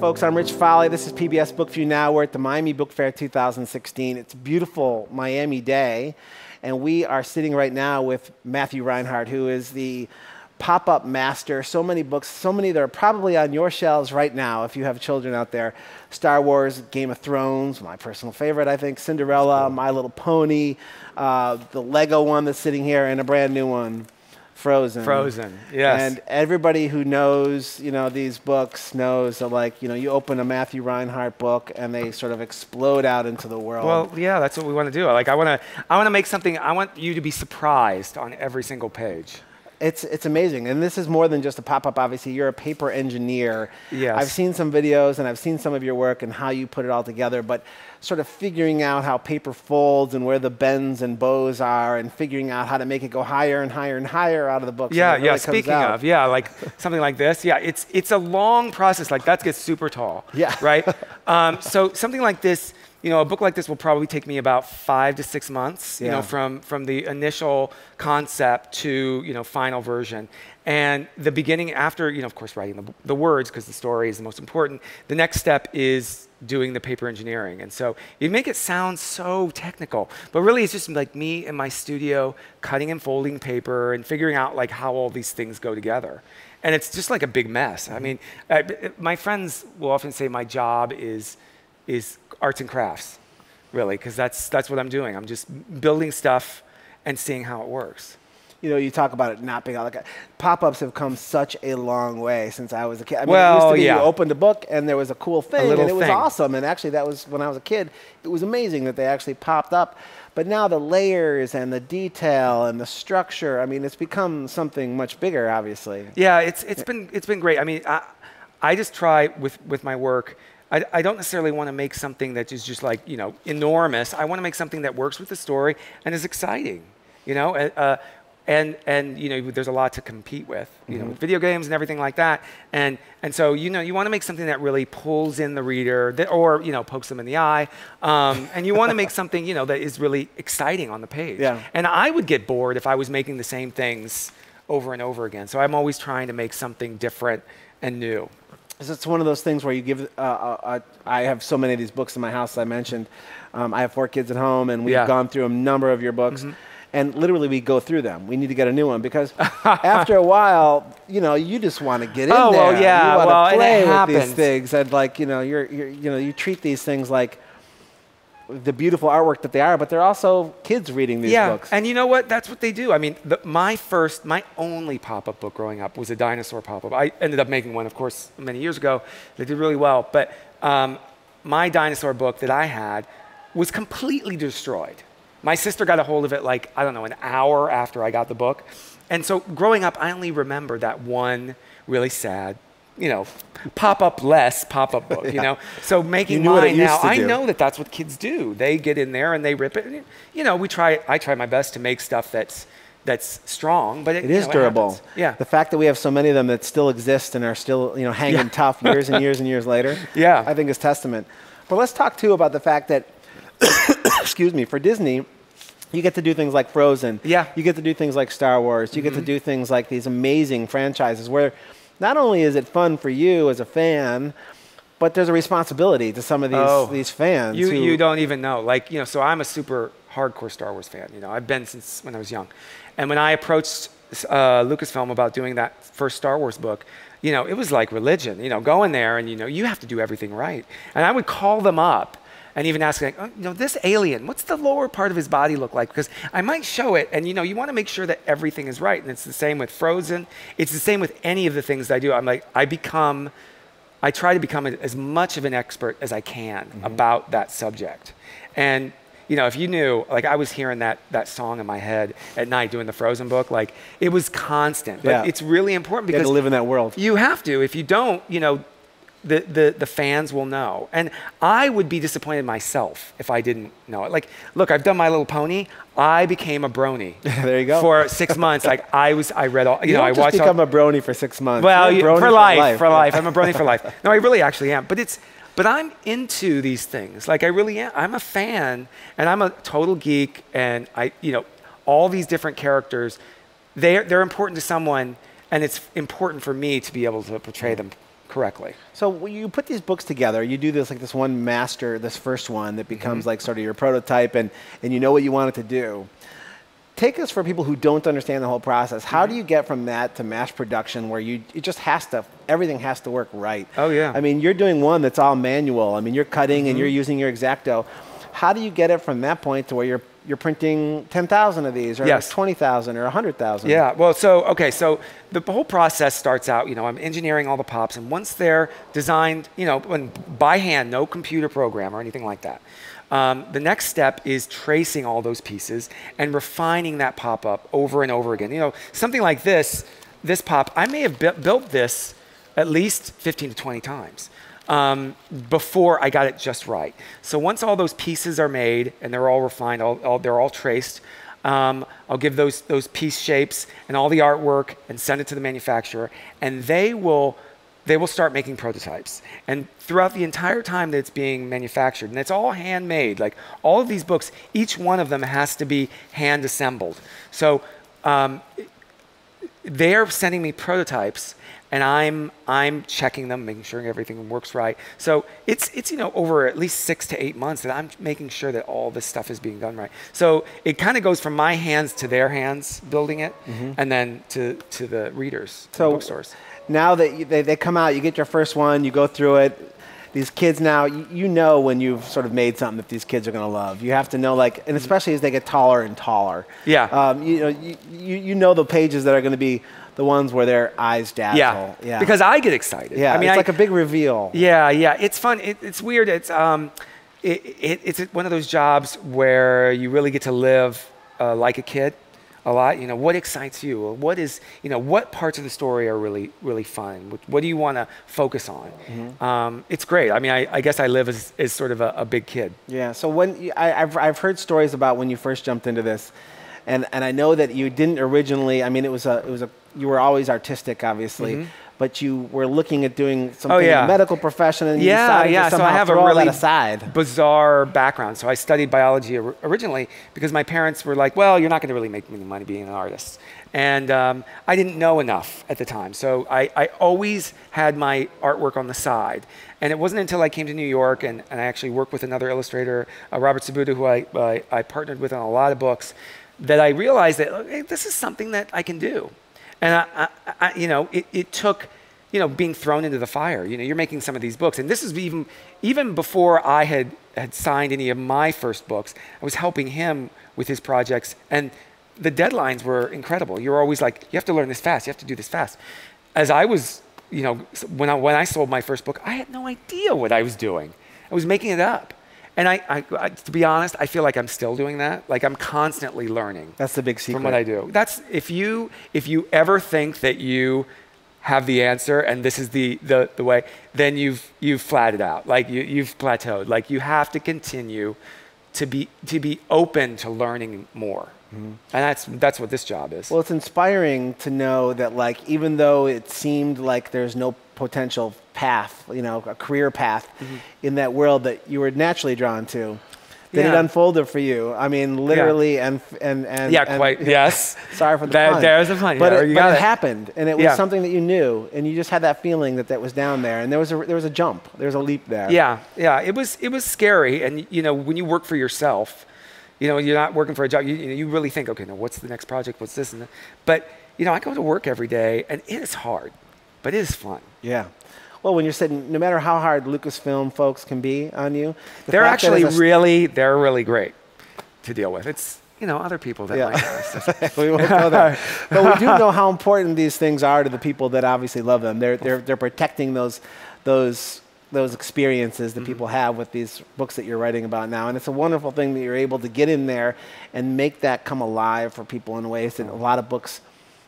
folks, I'm Rich Fahle. This is PBS Bookview Now. We're at the Miami Book Fair 2016. It's a beautiful Miami day, and we are sitting right now with Matthew Reinhart, who is the pop-up master. So many books, so many that are probably on your shelves right now if you have children out there. Star Wars, Game of Thrones, my personal favorite, I think, Cinderella, My Little Pony, uh, the Lego one that's sitting here, and a brand new one. Frozen. Frozen, yes. And everybody who knows, you know, these books knows that, like, you know, you open a Matthew Reinhart book and they sort of explode out into the world. Well, yeah, that's what we want to do. Like, I want to, I want to make something. I want you to be surprised on every single page. It's, it's amazing. And this is more than just a pop up, obviously. You're a paper engineer. Yes. I've seen some videos and I've seen some of your work and how you put it all together, but sort of figuring out how paper folds and where the bends and bows are and figuring out how to make it go higher and higher and higher out of the book. Yeah, really yeah. Speaking out. of, yeah, like something like this. Yeah, it's it's a long process. Like that gets super tall. Yeah. Right. um, so something like this, you know, a book like this will probably take me about five to six months. You Yeah. know, from from the initial concept to you know final version. And the beginning, after you know, of course, writing the, the words because the story is the most important. The next step is doing the paper engineering. And so you make it sound so technical, but really it's just like me in my studio cutting and folding paper and figuring out like how all these things go together. And it's just like a big mess. I mm-hmm. mean, I, my friends will often say my job is is arts and crafts, really, because that's that's what I'm doing. I'm just building stuff and seeing how it works. you know, you talk about it not being like pop-ups have come such a long way since I was a kid. I mean, it used to be yeah. you opened a book and there was a cool thing little and it was awesome. And actually, that was when I was a kid. It was amazing that they actually popped up. But now the layers and the detail and the structure. I mean, it's become something much bigger, obviously. Yeah, it's it's been it's been great. I mean, I, I just try with with my work. I, I don't necessarily want to make something that is just like you know enormous. I want to make something that works with the story and is exciting. You know, uh, uh, and and you know there's a lot to compete with. You know, with video games and everything like that. And and so you know you want to make something that really pulls in the reader, that, or you know pokes them in the eye. Um, and you want to make something you know that is really exciting on the page. Yeah. And I would get bored if I was making the same things over and over again. So I'm always trying to make something different and new. It's one of those things where you give. Uh, uh, uh, I have so many of these books in my house. As I mentioned, um, I have four kids at home, and we've Yeah. Mm-hmm. gone through a number of your books. And literally, we go through them. We need to get a new one because after a while, you know, you just want to get in Oh, there. well, yeah, you want well, to and it play with happens. these things, and like, you know, you're, you're, you know, you treat these things like the beautiful artwork that they are, but they're also kids reading these yeah, books. and you know what? That's what they do. I mean, the, my first, my only pop-up book growing up was a dinosaur pop-up. I ended up making one, of course, many years ago. They did really well, but um, my dinosaur book that I had was completely destroyed. My sister got a hold of it like I don't know an hour after I got the book, and so growing up, I only remember that one really sad. You know, pop up less pop up book. You know, so making mine now, I do. know that that's what kids do. They get in there and they rip it. You know, we try. I try my best to make stuff that's that's strong, but it, It is know, durable. happens. yeah. The fact that we have so many of them that still exist and are still, you know, hanging Yeah. tough years and years and years later. Yeah. I think is testament. But let's talk too about the fact that, excuse me, for Disney, you get to do things like Frozen. Yeah. You get to do things like Star Wars. You get to mm-hmm. do things like these amazing franchises where not only is it fun for you as a fan, but there's a responsibility to some of these Oh. these fans. You, who, you don't even know. Like, you know, so I'm a super hardcore Star Wars fan. You know, I've been since when I was young. And when I approached uh, Lucasfilm about doing that first Star Wars book, you know, it was like religion. You know, going in there and, you know, you have to do everything right. And I would call them up and even ask, like, oh, you know, this alien, what's the lower part of his body look like? Because I might show it, and, you know, you want to make sure that everything is right. And it's the same with Frozen. It's the same with any of the things that I do. I'm like, I become I try to become a- as much of an expert as I can mm-hmm. about that subject. And you know, if you knew, like I was hearing that that song in my head at night doing the Frozen book, like it was constant. But Yeah. it's really important you have because to live in that world. you have to. If you don't, you know, the, the, the fans will know. And I would be disappointed myself if I didn't know it. Like, look, I've done My Little Pony. I became a brony. There you go. For six months, like I was, I read all, you, You, know, I watched all, become a brony for six months. well, You're a brony for, life, for life. I'm a brony for life. No, I really actually am. But it's, but I'm into these things. Like I really am. I'm a fan, and I'm a total geek, and I, you know, all these different characters, they're they're important to someone, and it's important for me to be able to portray mm. them correctly. So when you put these books together, you do this like this one master, this first one that becomes Mm-hmm. like sort of your prototype, and and you know what you want it to do. Take us for people who don't understand the whole process. Mm-hmm. How do you get from that to mass production, where you it just has to everything has to work right? Oh, yeah. I mean, you're doing one that's all manual. I mean, you're cutting and you're Mm-hmm. using your exacto. How do you get it from that point to where you're you're printing 10,000 of these or Yes. 20,000 or 100,000? Yeah, well, so, okay, so the whole process starts out, you know, I'm engineering all the pops, and once they're designed, you know, when, by hand, no computer program or anything like that, um, the next step is tracing all those pieces and refining that pop up over and over again. You know, something like this, this pop, I may have bu- built this at least 15 to 20 times um, before I got it just right. So once all those pieces are made and they're all refined, all, all, they're all traced, um, I'll give those, those piece shapes and all the artwork and send it to the manufacturer, and they will, they will start making prototypes. And throughout the entire time that it's being manufactured, and it's all handmade, like all of these books, each one of them has to be hand assembled. So um, they're sending me prototypes and I'm I'm checking them, making sure everything works right. So it's it's you know over at least six to eight months that I'm making sure that all this stuff is being done right. So it kind of goes from my hands to their hands building it, and then to to the readers, to the bookstores. now that you, they, they come out, you get your first one, you go through it. These kids now, you, know when you've sort of made something that these kids are going to love. You have to know, like, and especially as they get taller and taller. Yeah. Um, you know, you, you, you know the pages that are going to be the ones where their eyes dazzle. Yeah, Yeah. because I get excited. yeah, I mean, it's I, like a big reveal. Yeah, yeah, it's fun. It, it's weird. It's um, it, it, it's one of those jobs where you really get to live uh, like a kid a lot. You know, what excites you? What is you know what parts of the story are really really fun? What, what do you want to focus on? Um, it's great. I mean, I, I guess I live as, as sort of a, a big kid. Yeah. So when you- I, I've I've heard stories about when you first jumped into this, and and I know that you didn't originally. I mean, it was a it was a you were always artistic, obviously, but you were looking at doing something in Mm-hmm. Oh, yeah. the medical profession, and you Yeah, decided yeah. to So somehow I have throw a really aside. bizarre background. So I studied biology or- originally because my parents were like, "Well, you're not going to really make any money being an artist," and um, I didn't know enough at the time. So I, I always had my artwork on the side, and it wasn't until I came to New York and, and I actually worked with another illustrator, uh, Robert Sabuda, who I, I I partnered with on a lot of books, that I realized that okay, this is something that I can do, and I, I, I you know, it, it took you know, being thrown into the fire. You know, you're making some of these books, and this is even even before I had had signed any of my first books. I was helping him with his projects, and the deadlines were incredible. You're always like, you have to learn this fast. You have to do this fast. As I was, you know, when I when I sold my first book, I had no idea what I was doing. I was making it up. And I, I, I, to be honest, I feel like I'm still doing that. Like I'm constantly learning That's the big secret. from what I do. That's if you if you ever think that you have the answer and this is the, the, the way, then you've you've flatted out. Like you, you've plateaued. Like you have to continue to be to be open to learning more. And that's that's what this job is. Well, it's inspiring to know that, like, even though it seemed like there's no potential path, you know, a career path Mm-hmm. in that world that you were naturally drawn to, that it unfolded for you. I mean, literally and and and yeah, and- quite. Yes. Sorry for the There- pun. There's a pun. But, yeah, it, but it it. happened, and it was Yeah. something that you knew, and you just had that feeling that that was down there, and there was a there was a jump, there was a leap there. Yeah, yeah. It was it was scary, and you know when you work for yourself, you know you're not working for a job. You, you, really think, okay, now what's the next project? What's this and that? But you know, I go to work every day, and it is hard, but it is fun. Yeah. Well, when you're sitting, no matter how hard Lucasfilm folks can be on you, the they're actually really they're really great to deal with. It's you know other people that Yeah. like us. we won't go there. But we do know how important these things are to the people that obviously love them. They're, they're, they're protecting those, those, those experiences that people have with these books that you're writing about now. And it's a wonderful thing that you're able to get in there and make that come alive for people in ways that a lot of books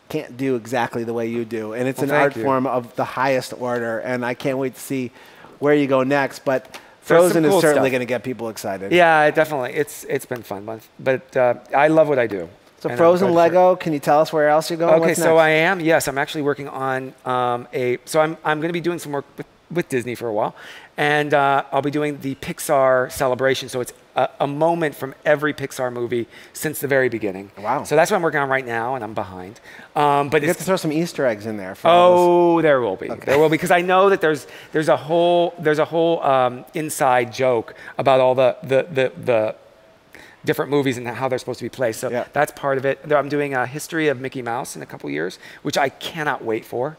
can't do exactly the way you do. And it's Well, an art you. form of the highest order. And I can't wait to see where you go next. But Frozen some is cool certainly going to get people excited. yeah, definitely. It's it's been fun, but, but uh, I love what I do. So Frozen. Lego, can you tell us where else you're going? Okay, so? I am. Yes, I'm actually working on um, a. So I'm I'm going to be doing some work with, with Disney for a while, and uh, I'll be doing the Pixar celebration. So it's a, a moment from every Pixar movie since the very beginning. Wow. So that's what I'm working on right now, and I'm behind. Um, but You have to throw some Easter eggs in there. For all this. Oh, there will be. There will be because I know that there's there's a whole there's a whole um, inside joke about all the the the, the different movies and how they're supposed to be placed. So Yeah. that's part of it. I'm doing a history of Mickey Mouse in a couple years, which I cannot wait for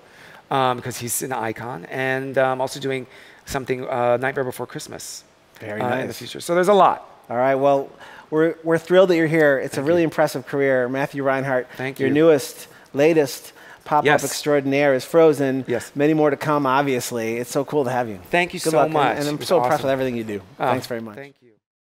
because he's an icon. And I'm also doing something uh, Nightmare Before Christmas Very uh, in the future. So there's a lot. All right. Well, we're, we're thrilled that you're here. It's a really impressive career. Matthew Reinhart, Thank you. your you. newest, latest pop up Yes. extraordinaire is Frozen. Yes. Many more to come, obviously. It's so cool to have you. Thank you Good so luck, and- much. And, It I'm so impressed with everything you do. Oh, Thanks very much. Thank you.